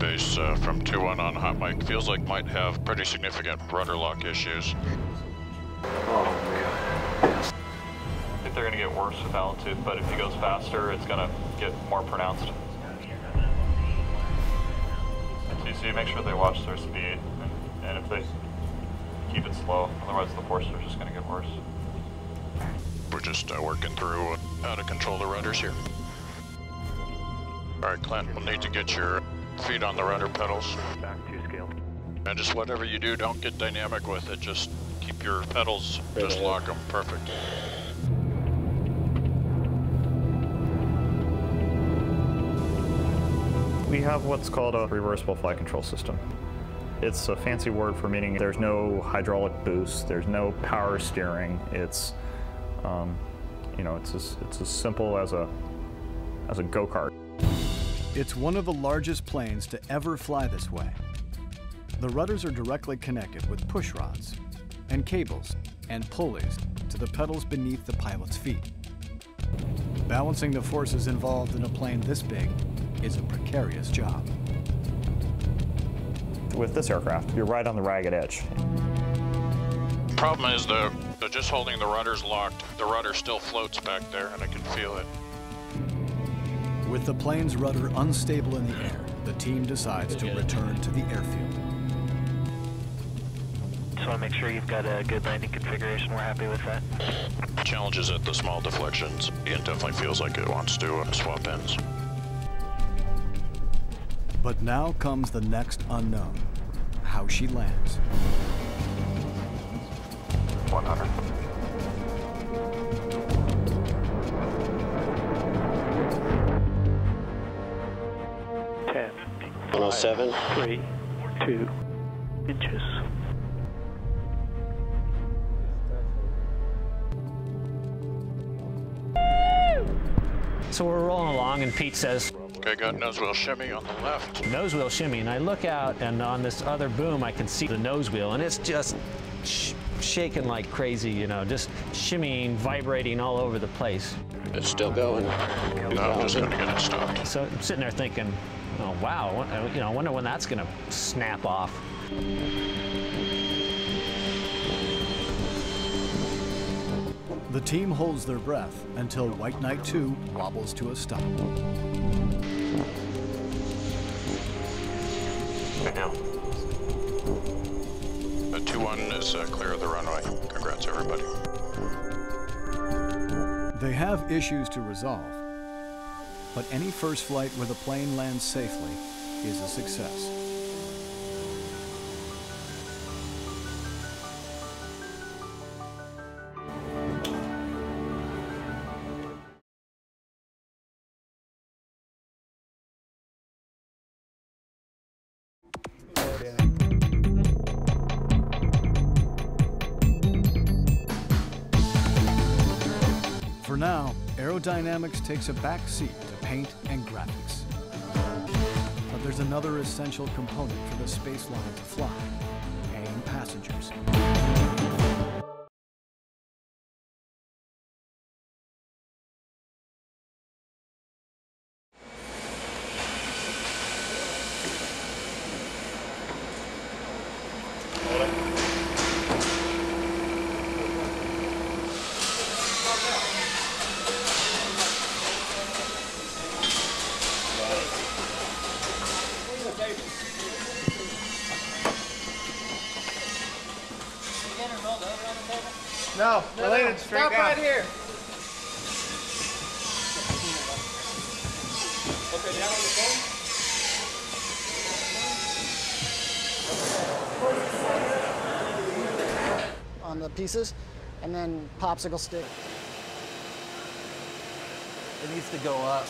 base uh, from 2-1 on hot mic. Feels like might have pretty significant rudder lock issues. Oh, man. I think they're going to get worse with altitude, but if he goes faster, it's going to get more pronounced. So you make sure they watch their speed, and, and if they keep it slow, otherwise the forces are just going to get worse. We're just uh, working through how to control the rudders here. All right, Clint, we'll need to get your feet on the rudder pedals. Back to scale. And just whatever you do, don't get dynamic with it. Just keep your pedals, just lock them. Perfect. We have what's called a reversible flight control system. It's a fancy word for meaning there's no hydraulic boost, there's no power steering. It's, um, you know, it's as, it's as simple as a, as a go-kart. It's one of the largest planes to ever fly this way. The rudders are directly connected with push rods and cables and pulleys to the pedals beneath the pilot's feet. Balancing the forces involved in a plane this big is a precarious job. With this aircraft, you're right on the ragged edge. The problem is the, the just holding the rudders locked, the rudder still floats back there and I can feel it. With the plane's rudder unstable in the air, the team decides to return to the airfield. Just want to make sure you've got a good landing configuration. We're happy with that. Challenges at the small deflections. It definitely feels like it wants to swap ends. But now comes the next unknown, how she lands. 100. 107. three, two inches. So we're rolling along, and Pete says, Okay, got nose wheel shimmy on the left. nose wheel shimmy. And I look out, and on this other boom, I can see the nose wheel, and it's just sh- shaking like crazy, you know, just shimmying, vibrating all over the place. It's still going. No, I'm just gonna get it stopped. So I'm sitting there thinking, oh, wow, what- uh, you know, I wonder when that's going to snap off. The team holds their breath until White Knight 2 wobbles to a stop. Good deal. The 2-1 is uh, clear of the runway. Congrats, everybody. They have issues to resolve, but any first flight where the plane lands safely is a success. For now, aerodynamics takes a back seat paint and graphics. But there's another essential component for the space line to fly, paying passengers. No, related straight Stop down. right here. Okay, down on the pieces, and then popsicle stick. It needs to go up.